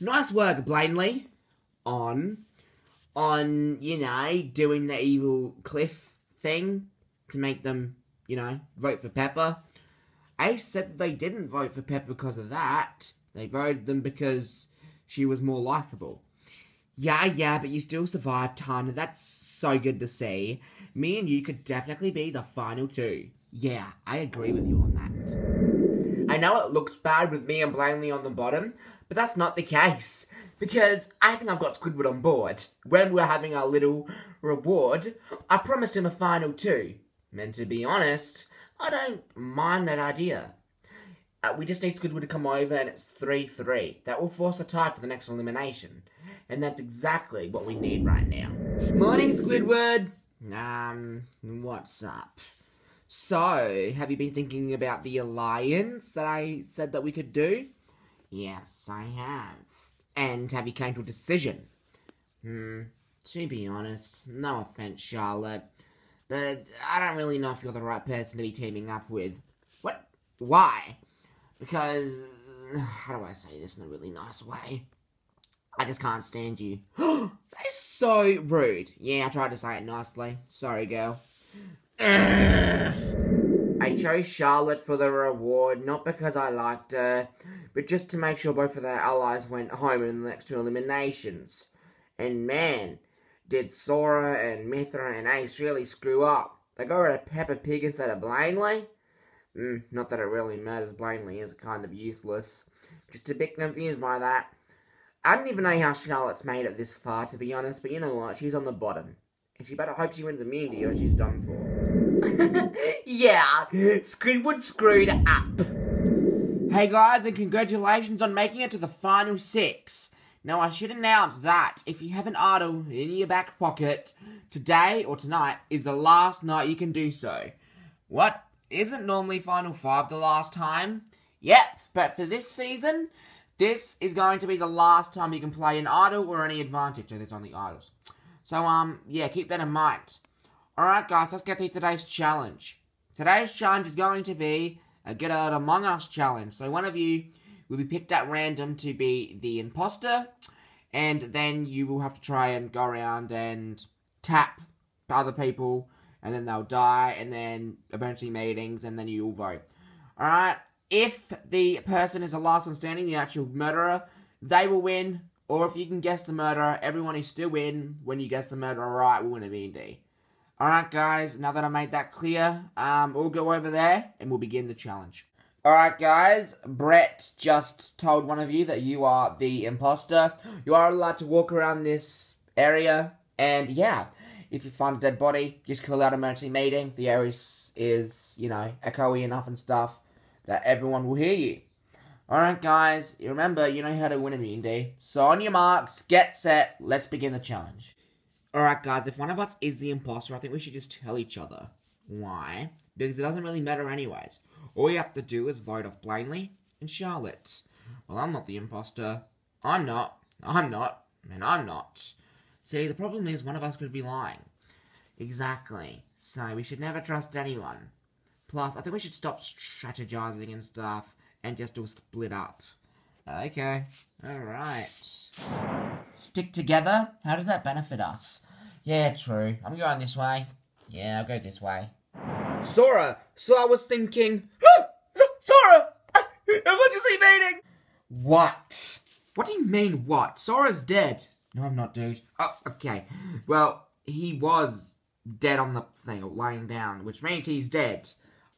Nice work, blatantly, on, on, you know, doing the evil Cliff thing to make them, you know, vote for Peppa. Ace said they didn't vote for Peppa because of that. They voted them because she was more likable. Yeah, yeah, but you still survived, Tana. That's so good to see. Me and you could definitely be the final two. Yeah, I agree with you on that. I know it looks bad with me and Blanley on the bottom, but that's not the case. Because I think I've got Squidward on board. When we're having our little reward, I promised him a final two. And to be honest, I don't mind that idea. Uh, we just need Squidward to come over and it's 3-3. That will force a tie for the next elimination. And that's exactly what we need right now. Morning, Squidward! Um, what's up? So, have you been thinking about the alliance that I said that we could do? Yes, I have. And have you came to a decision? Hmm, to be honest, no offense, Charlotte, but I don't really know if you're the right person to be teaming up with. What? Why? Because, how do I say this in a really nice way? I just can't stand you. that is so rude. Yeah, I tried to say it nicely. Sorry, girl. I chose Charlotte for the reward, not because I liked her, but just to make sure both of their allies went home in the next two eliminations. And man, did Sora and Mithra and Ace really screw up. They got rid of Peppa Pig instead of Blanley? Mm, not that it really matters, blindly is kind of useless. Just a bit confused by that. I don't even know how Charlotte's made it this far, to be honest, but you know what? She's on the bottom. And she better hope she wins immunity or she's done for. yeah, Squidward screwed up. Hey guys, and congratulations on making it to the final six. Now, I should announce that if you have an idol in your back pocket, today or tonight is the last night you can do so. What? Isn't normally Final Five the last time? Yep, but for this season, this is going to be the last time you can play an idol or any advantage, it's on the idols. So, um, yeah, keep that in mind. Alright, guys, let's get to today's challenge. Today's challenge is going to be a Get Out Among Us challenge. So, one of you will be picked at random to be the imposter, and then you will have to try and go around and tap other people, and then they'll die, and then eventually meetings, and then you will vote. Alright, if the person is the last one standing, the actual murderer, they will win. Or if you can guess the murderer, everyone is still in. When you guess the murderer right, will win a D. Alright guys, now that I made that clear, um, we'll go over there and we'll begin the challenge. Alright guys, Brett just told one of you that you are the imposter. You are allowed to walk around this area, and yeah, if you find a dead body, just call out emergency meeting. The area is, is you know, echoey enough and stuff that everyone will hear you. Alright guys, remember, you know how to win immunity. So on your marks, get set, let's begin the challenge. Alright guys, if one of us is the imposter, I think we should just tell each other. Why? Because it doesn't really matter anyways. All you have to do is vote off Blanley and Charlotte. Well, I'm not the imposter. I'm not. I'm not. And I'm not. See, the problem is one of us could be lying. Exactly. So we should never trust anyone. Plus, I think we should stop strategizing and stuff and just do a split up. Okay. Alright. Stick together? How does that benefit us? Yeah, true. I'm going this way. Yeah, I'll go this way. Sora! So I was thinking... Sora! Emergency meeting! What? What do you mean, what? Sora's dead. No, I'm not, dude. Oh, okay. Well, he was dead on the thing, lying down, which means he's dead.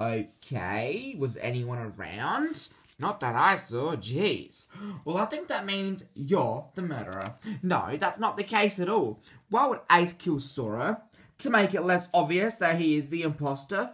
Okay, was anyone around? Not that I saw, jeez. Well, I think that means you're the murderer. No, that's not the case at all. Why would Ace kill Sora? To make it less obvious that he is the imposter?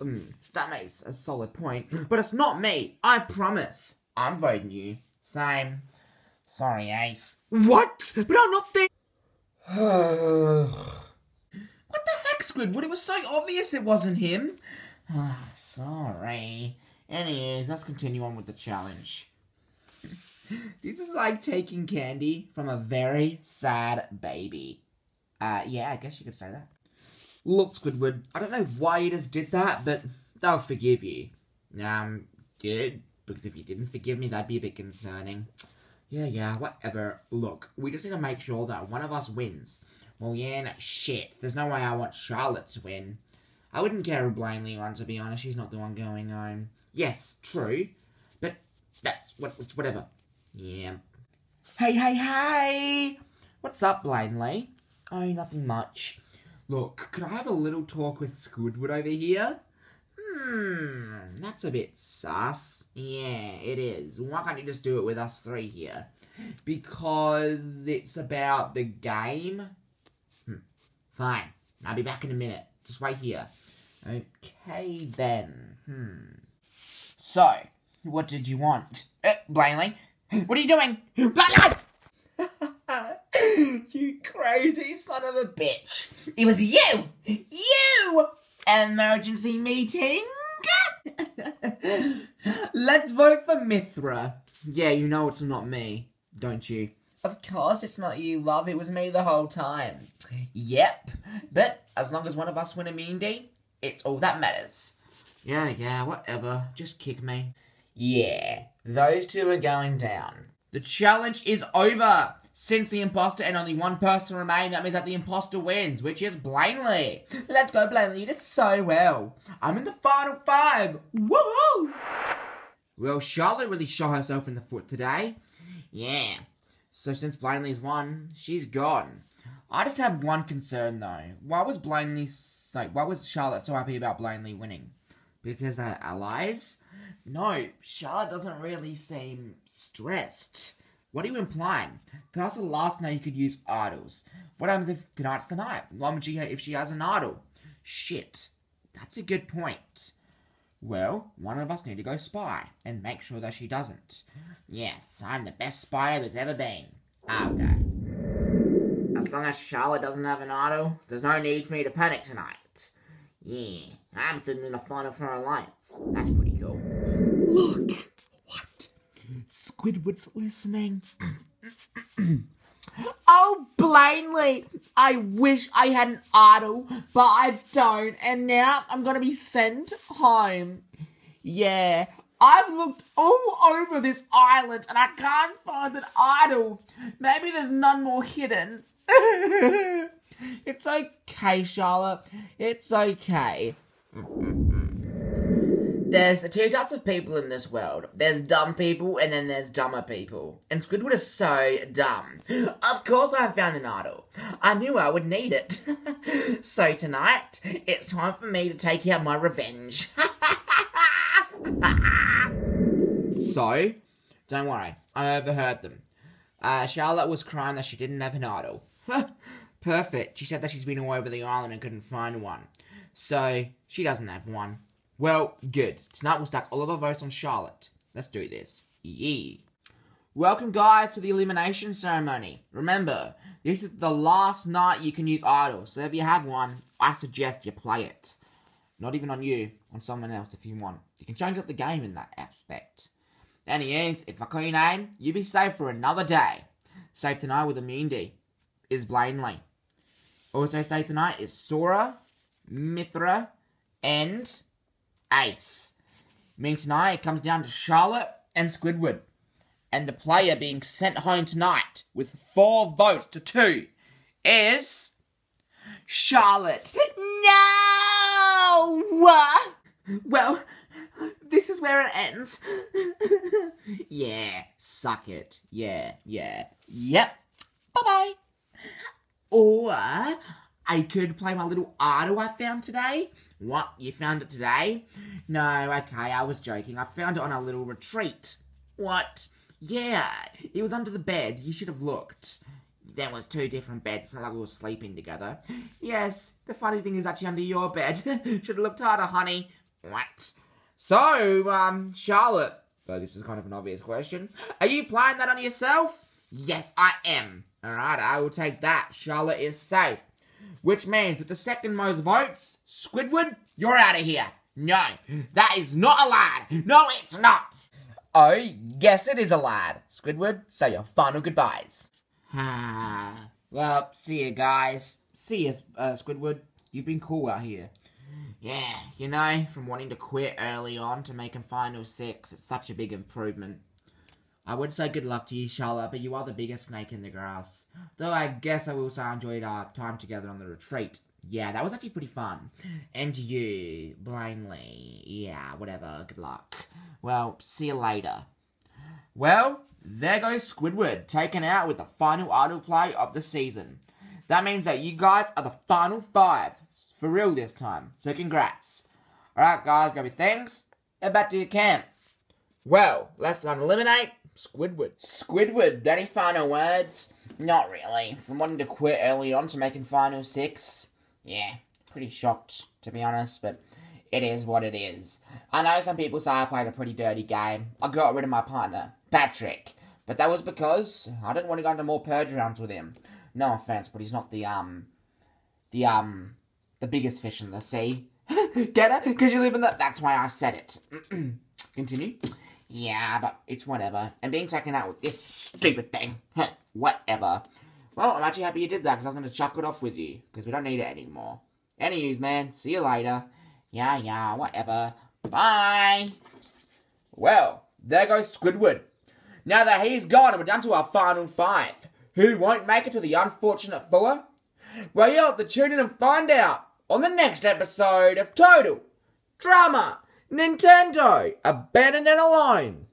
Mm, that makes a solid point. But it's not me, I promise. I'm voting you. Same. Sorry, Ace. What? But I'm not the- What the heck, Squidward? It was so obvious it wasn't him. Sorry. Anyways, let's continue on with the challenge. this is like taking candy from a very sad baby. Uh, yeah, I guess you could say that. Look, Squidward, I don't know why you just did that, but they'll forgive you. Um, good, because if you didn't forgive me, that'd be a bit concerning. Yeah, yeah, whatever. Look, we just need to make sure that one of us wins. Well, yeah, shit. There's no way I want Charlotte to win. I wouldn't care who Blaney won, to be honest. She's not the one going home. Yes, true. But that's what it's whatever. Yeah. Hey, hey, hey! What's up, Blaney? Oh, nothing much. Look, could I have a little talk with Squidward over here? Hmm, that's a bit sus. Yeah, it is. Why can't you just do it with us three here? Because it's about the game? Hmm. Fine. I'll be back in a minute. Just wait here. Okay, then. Hmm. So, what did you want? Uh, Blaney? What are you doing? You crazy son of a bitch. It was you! You! Emergency meeting? Let's vote for Mithra. Yeah, you know it's not me, don't you? Of course it's not you, love. It was me the whole time. Yep. But as long as one of us win a immunity, it's all that matters. Yeah, yeah, whatever. Just kick me. Yeah, those two are going down. The challenge is over. Since the imposter and only one person remain, that means that the imposter wins, which is Blaney. Let's go, Blaney. You did so well. I'm in the final five. Woohoo! Well, Charlotte really shot herself in the foot today. Yeah. So since Blaney's won, she's gone. I just have one concern though. Why was Blaney like why was Charlotte so happy about Blaney winning? Because they're allies? No, Charlotte doesn't really seem stressed. What are you implying? Tonight's the last night you could use idols. What happens if tonight's the night? What she if she has an idol? Shit. That's a good point. Well, one of us need to go spy and make sure that she doesn't. Yes, I'm the best spy there's ever been. Ah, okay. As long as Charlotte doesn't have an idol, there's no need for me to panic tonight. Yeah, I'm sitting in the final for Alliance. That's pretty cool. Look! What? Squidward's listening. oh, Blaney! I wish I had an idol, but I don't, and now I'm gonna be sent home. Yeah, I've looked all over this island and I can't find an idol. Maybe there's none more hidden. it's okay, Charlotte. It's okay. There's two types of people in this world. There's dumb people and then there's dumber people. And Squidward is so dumb. Of course I found an idol. I knew I would need it. so tonight, it's time for me to take out my revenge. so, don't worry. I overheard them. Uh, Charlotte was crying that she didn't have an idol. Perfect. She said that she's been all over the island and couldn't find one. So, she doesn't have one. Well, good. Tonight we'll stack all of our votes on Charlotte. Let's do this. Yee. Welcome, guys, to the elimination ceremony. Remember, this is the last night you can use idols, so if you have one, I suggest you play it. Not even on you, on someone else if you want. You can change up the game in that aspect. Anyways, if I call your name, you be safe for another day. Safe tonight with immunity is Blaney. Also safe tonight is Sora, Mithra, and Ace. Meaning tonight it comes down to Charlotte and Squidward. And the player being sent home tonight with four votes to two is Charlotte. No! Well, this is where it ends. yeah, suck it. Yeah, yeah. Yep. Bye bye. Or I could play my little idol I found today. What? You found it today? No, okay, I was joking. I found it on a little retreat. What? Yeah, it was under the bed. You should have looked. There was two different beds. It's not like we were sleeping together. Yes, the funny thing is actually under your bed. should have looked harder, honey. What? So, um, Charlotte. Though this is kind of an obvious question. Are you playing that on yourself? Yes, I am. Alright, I will take that. Charlotte is safe. Which means, with the second most votes, Squidward, you're out of here. No, that is not allowed. No, it's not. Oh, yes, it is allowed. Squidward, say your final goodbyes. Ah, well, see you guys. See you, uh, Squidward. You've been cool out here. Yeah, you know, from wanting to quit early on to making final six, it's such a big improvement. I would say good luck to you, Charlotte, but you are the biggest snake in the grass. Though I guess I will say I enjoyed our time together on the retreat. Yeah, that was actually pretty fun. And you, blindly. Yeah, whatever. Good luck. Well, see you later. Well, there goes Squidward, taken out with the final idol play of the season. That means that you guys are the final five. For real this time. So congrats. Alright, guys, grab your things. and back to your camp. Well, let's not eliminate Squidward. Squidward, any final words? Not really. From wanting to quit early on to making final six, yeah, pretty shocked to be honest, but it is what it is. I know some people say I played a pretty dirty game. I got rid of my partner, Patrick, but that was because I didn't want to go into more purge rounds with him. No offense, but he's not the um, the um, the biggest fish in the sea. Get it? Because you live in the. That's why I said it. Continue. Yeah, but it's whatever. And being taken out with this stupid thing. whatever. Well, I'm actually happy you did that because I was going to chuck it off with you because we don't need it anymore. Anyways, man, see you later. Yeah, yeah, whatever. Bye. Well, there goes Squidward. Now that he's gone we're down to our final five, who won't make it to the unfortunate four? Well, you'll have to tune in and find out on the next episode of Total Drama Nintendo Abandoned and Alone.